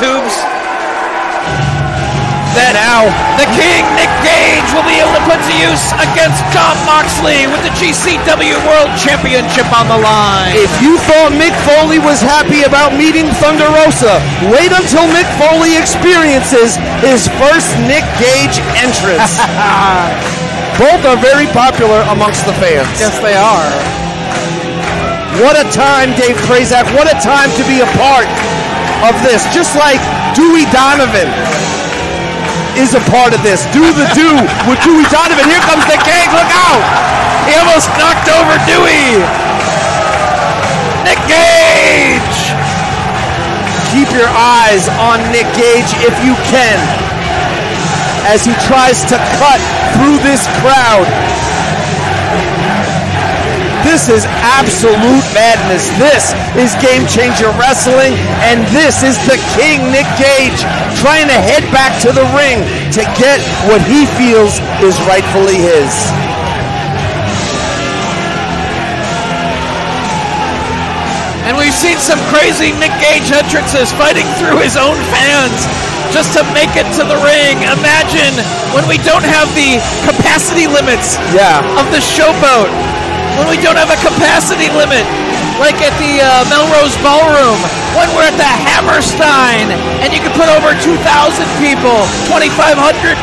tubes. Then now the King Nick Gage will be able to put to use against Jon Moxley with the GCW World Championship on the line. If you thought Mick Foley was happy about meeting Thunder Rosa, wait until Mick Foley experiences his first Nick Gage entrance. Both are very popular amongst the fans. Yes, they are. What a time, Dave Prazak. What a time to be a part of this. Just like Dewey Donovan is a part of this. Do the do with Dewey Donovan. Here comes the king. Look out! He almost knocked over Dewey. Nick Gage. Keep your eyes on Nick Gage if you can as he tries to cut through this crowd. This is absolute madness. This is Game Changer Wrestling, and this is the King, Nick Gage, trying to head back to the ring to get what he feels is rightfully his. And we've seen some crazy Nick Gage entrances fighting through his own fans just to make it to the ring. Imagine when we don't have the capacity limits Yeah. of the showboat, when we don't have a capacity limit, like at the uh, Melrose Ballroom, when we're at the Hammerstein, and you can put over 2,000 people, 2,500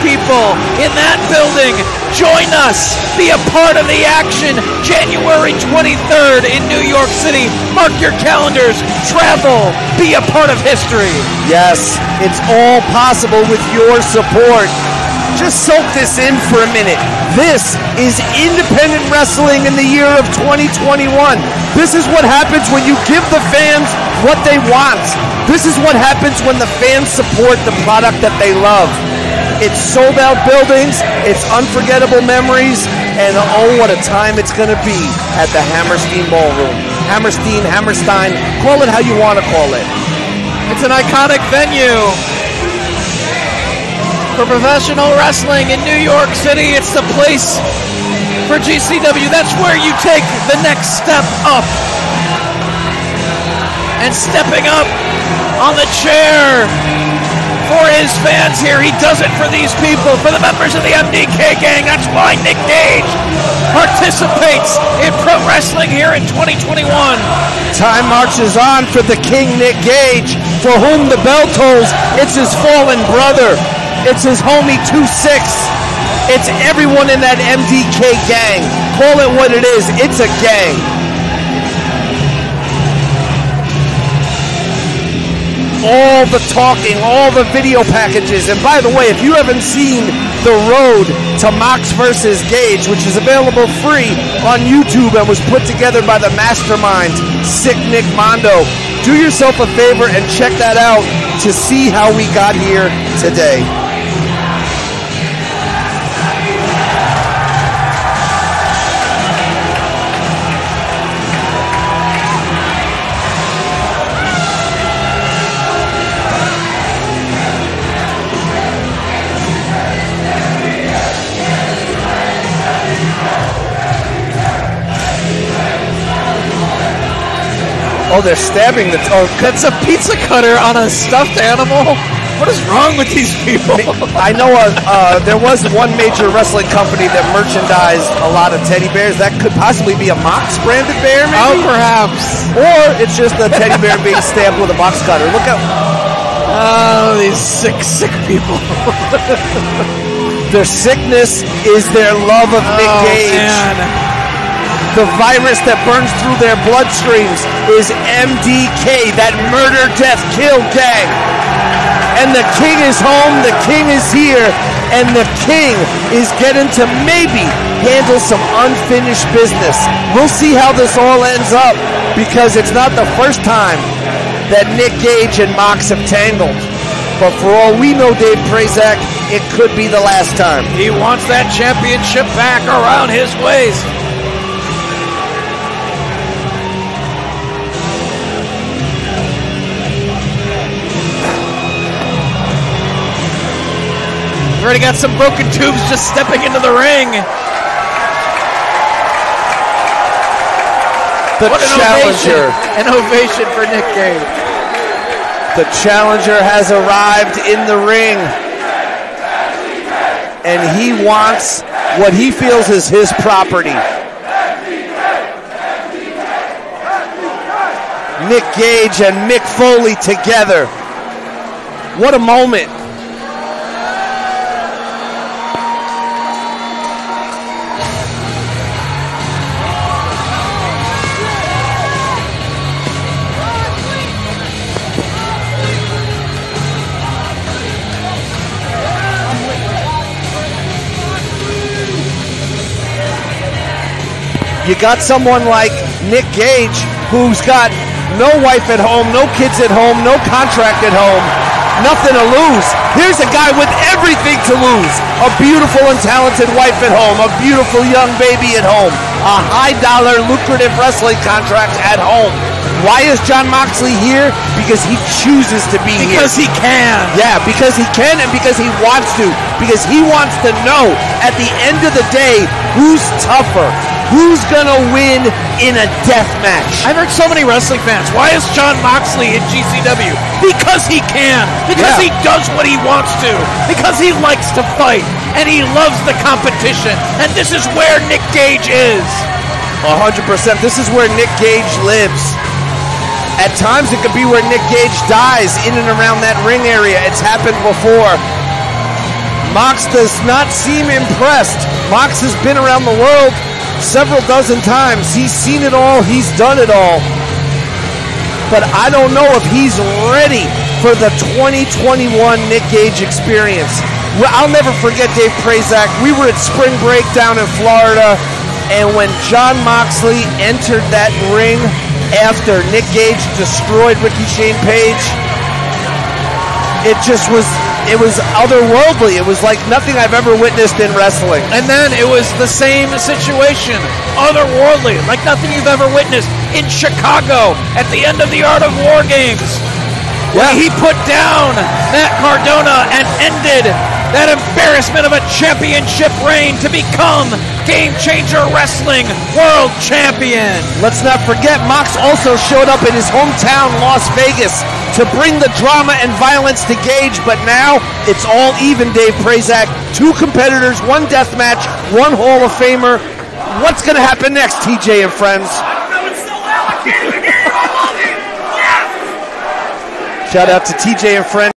people in that building. Join us. Be a part of the action. January 23rd in New York City. Mark your calendars. Travel. Be a part of history. Yes, it's all possible with your support. Just soak this in for a minute. This is independent wrestling in the year of 2021. This is what happens when you give the fans what they want. This is what happens when the fans support the product that they love. It's sold out buildings, it's unforgettable memories, and oh, what a time it's going to be at the Hammerstein Ballroom. Hammerstein, Hammerstein, call it how you want to call it. It's an iconic venue for professional wrestling in New York City. It's the place for GCW. That's where you take the next step up. And stepping up on the chair for his fans here. He does it for these people, for the members of the MDK gang. That's why Nick Gage participates in pro wrestling here in 2021. Time marches on for the King Nick Gage, for whom the bell tolls. It's his fallen brother. It's his homie 2 6. It's everyone in that MDK gang. Call it what it is. It's a gang. All the talking, all the video packages. And by the way, if you haven't seen The Road to Mox versus Gage, which is available free on YouTube and was put together by the mastermind, Sick Nick Mondo, do yourself a favor and check that out to see how we got here today. Oh, they're stabbing the. Oh, That's a pizza cutter on a stuffed animal. What is wrong with these people? I know uh, uh, there was one major wrestling company that merchandised a lot of teddy bears. That could possibly be a Mox branded bear, maybe? Oh, perhaps. Or it's just a teddy bear being stabbed with a box cutter. Look at Oh, these sick, sick people. their sickness is their love of Nick oh, Gage. man. The virus that burns through their bloodstreams is MDK, that murder, death, kill gang. And the king is home, the king is here, and the king is getting to maybe handle some unfinished business. We'll see how this all ends up because it's not the first time that Nick Gage and Mox have tangled. But for all we know, Dave Prazak, it could be the last time. He wants that championship back around his waist. Already got some broken tubes just stepping into the ring. The What an challenger. ovation. An ovation for Nick Gage. The challenger has arrived in the ring. And he wants what he feels is his property. Nick Gage and Mick Foley together. What a moment. You got someone like Nick Gage who's got no wife at home, no kids at home, no contract at home, nothing to lose. Here's a guy with everything to lose a beautiful and talented wife at home, a beautiful young baby at home, a high dollar, lucrative wrestling contract at home. Why is Jon Moxley here? Because he chooses to be because here. Because he can. Yeah, because he can and because he wants to. Because he wants to know at the end of the day who's tougher, Who's gonna win in a death match? I've heard so many wrestling fans. Why is Jon Moxley in GCW? Because he can. Because Yeah. he does what he wants to. Because he likes to fight. And he loves the competition. And this is where Nick Gage is. 100%. This is where Nick Gage lives. At times, it could be where Nick Gage dies in and around that ring area. It's happened before. Mox does not seem impressed. Mox has been around the world several dozen times. He's seen it all, he's done it all. But I don't know if he's ready for the 2021 Nick Gage experience. I'll never forget Dave Prazak. We were at spring break down in Florida, and when Jon Moxley entered that ring after Nick Gage destroyed Ricky Shane Page, it just was it was otherworldly. It was like nothing I've ever witnessed in wrestling. And then it was the same situation, otherworldly, like nothing you've ever witnessed in Chicago at the end of the Art of War games. Yeah. He put down Matt Cardona and ended that embarrassment of a championship reign to become Game Changer Wrestling World Champion. Let's not forget, Mox also showed up in his hometown, Las Vegas, to bring the drama and violence to Gage, but now it's all even, Dave Prazak. Two competitors, one death match, one Hall of Famer. What's going to happen next, TJ and friends? Shout out to TJ and friends.